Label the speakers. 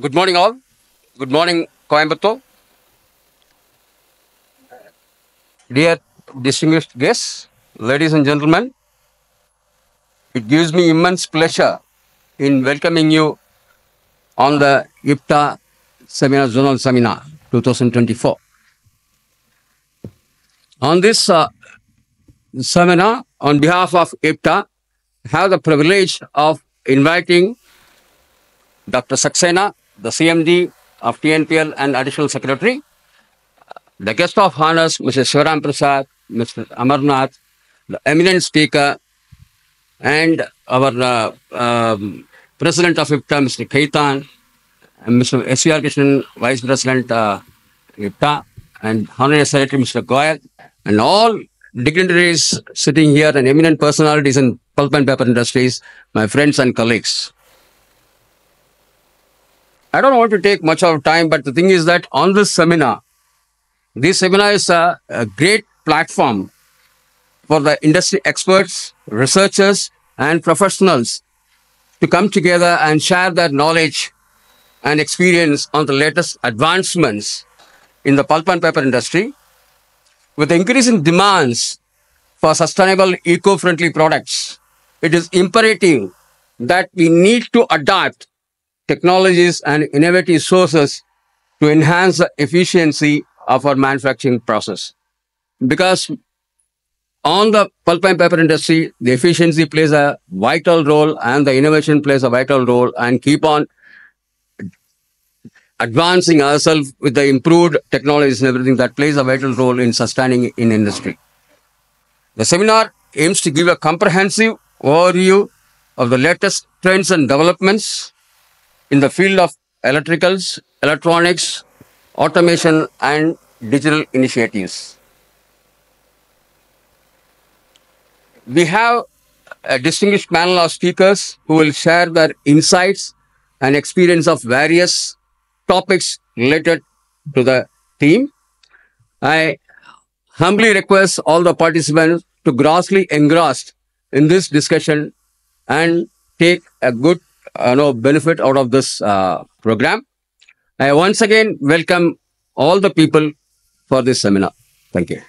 Speaker 1: Good morning, all. Good morning, Coimbatore. Dear distinguished guests, ladies and gentlemen, it gives me immense pleasure in welcoming you on the IPPTA Seminar Zonal Seminar 2024. On this uh, seminar, on behalf of IPPTA, I have the privilege of inviting Dr. Saxena, the CMD of TNPL and Additional Secretary, the guest of honors, Mr. Shivaram Prasad, Mr. Amarnath, the eminent speaker, and our uh, um, President of IPPTA, Mr. Kaitan, and Mr. S.V.R. Krishnan, Vice President uh, IPPTA, and Honorary Secretary Mr. Goyal, and all dignitaries sitting here and eminent personalities in pulp and paper industries, my friends and colleagues. I don't want to take much of time, but the thing is that on this seminar, this seminar is a, a great platform for the industry experts, researchers, and professionals to come together and share their knowledge and experience on the latest advancements in the pulp and paper industry. With increasing demands for sustainable, eco-friendly products, it is imperative that we need to adapt technologies and innovative sources to enhance the efficiency of our manufacturing process. Because on the pulp and paper industry, the efficiency plays a vital role and the innovation plays a vital role and keep on advancing ourselves with the improved technologies and everything that plays a vital role in sustaining in industry. The seminar aims to give a comprehensive overview of the latest trends and developments in the field of electricals, electronics, automation, and digital initiatives. We have a distinguished panel of speakers who will share their insights and experience of various topics related to the theme. I humbly request all the participants to grossly engrossed in this discussion and take a good uh, know, benefit out of this uh, program. I once again welcome all the people for this seminar. Thank you.